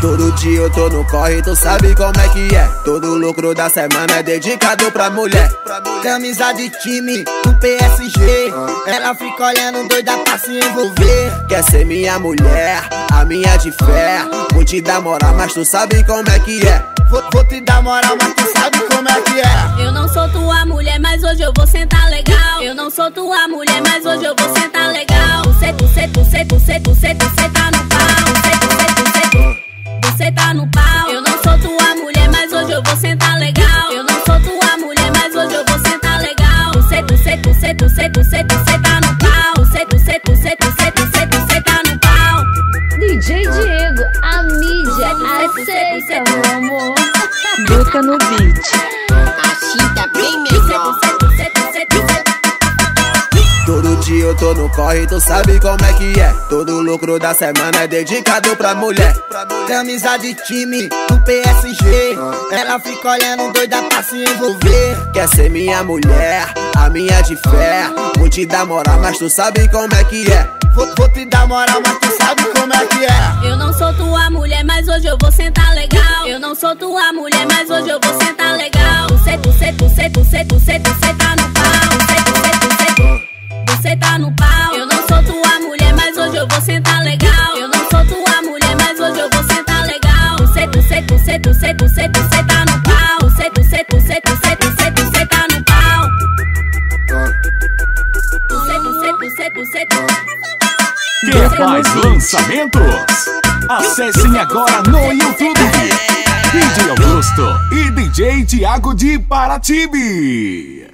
Todo dia eu tô no corre, tu sabe como é que é. Todo lucro da semana é dedicado pra mulher. Camisa de time do PSG. Ela fica olhando doida pra se envolver. Quer ser minha mulher, a minha de fé. Vou te dar moral, mas tu sabe como é que é. Vou, vou te dar moral, mas tu sabe como é que é. Eu não sou tua mulher, mas hoje eu vou sentar legal. Eu não sou tua mulher, mas hoje eu vou sentar legal. Eu vou sentar legal. Eu não sou tua mulher, mas hoje eu vou sentar legal. Você, você, você, você, você, você tá no pau. Você, você, você, você, você, você tá no pau. DJ Diego, a mídia aceita, meu amor. Boca no beat. Assim eu tô no corre, tu sabe como é que é. Todo lucro da semana é dedicado pra mulher. Camisa de time do PSG. Ela fica olhando doida pra se envolver. Quer ser minha mulher, a minha de fé. Vou te dar moral, mas tu sabe como é que é. Vou, vou te dar moral, mas tu sabe como é que é. Eu não sou tua mulher, mas hoje eu vou sentar legal. Eu não sou tua mulher, mas hoje eu vou sentar tá no pau. Eu não sou tua mulher, mas hoje eu vou sentar legal. Eu não sou tua mulher, mas hoje eu vou sentar legal. Você, você, você, você, você, você tá no pau. Você, você, você, você, você, você tá no pau. Você, você, você, você, Quer mais lançamentos? Acessem agora no YouTube. DJ Augusto e DJ Tiago de Paratibe.